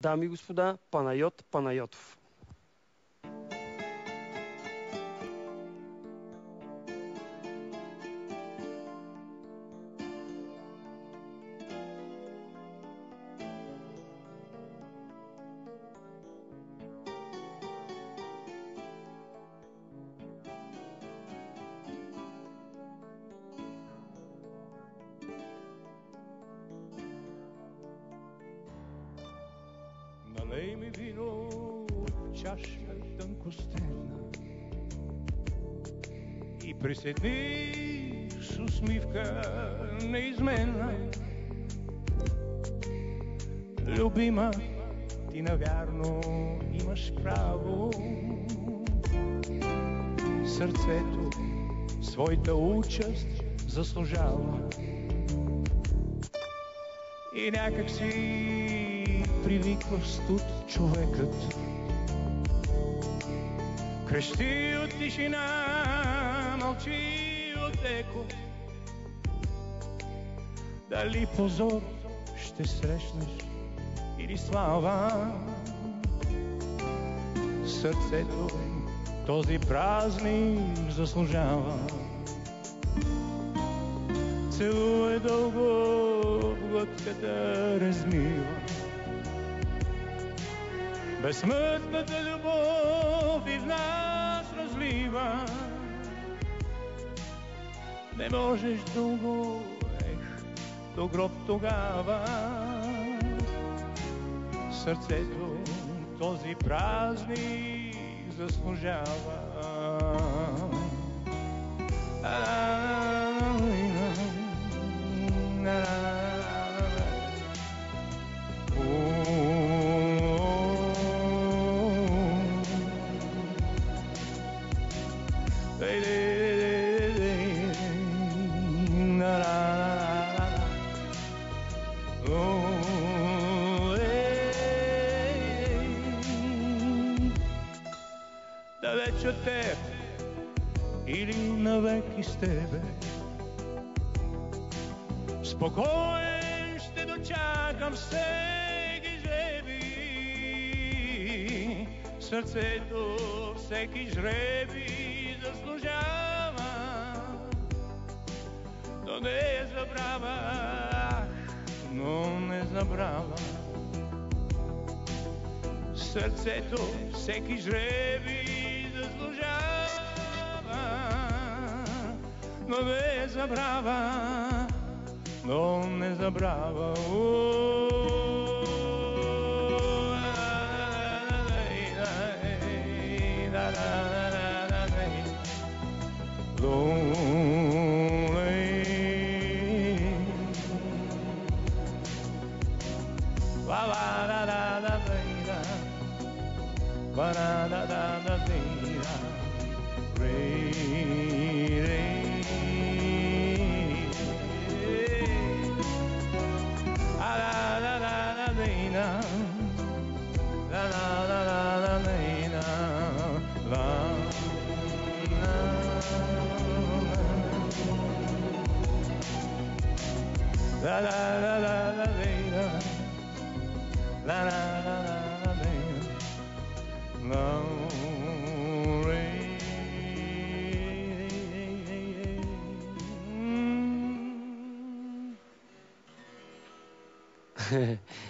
Дами и господа, Панайот Панайотов. Налей ми вино чаша тънкостена и приседни с усмивка неизменна. Любима, ти навярно имаш право сърцето своята участ заслужава. И някак си привиква в студ човекът. Крещи от тишина, мълчи от еко. Дали позор ще срещнеш или слава? Сърцето този празник заслужава. Целуе дълго в глътката размива. Безсмъртната любов и в нас разлива. Не можеш дълго, ех, до гроб тогава. Сърцето този празник заслужава. Далеч от теб или навеки с тебе. Спокоен ще дочакам всеки жреби. Сърцето всеки жреби заслужава. Но не забрава, но не забрава. Сърцето всеки жреби dove sembrava, donne sembrava. Oh, dai, dai, dai, da da da da da, da da da da da. La la la la la da. La la la la la dee da.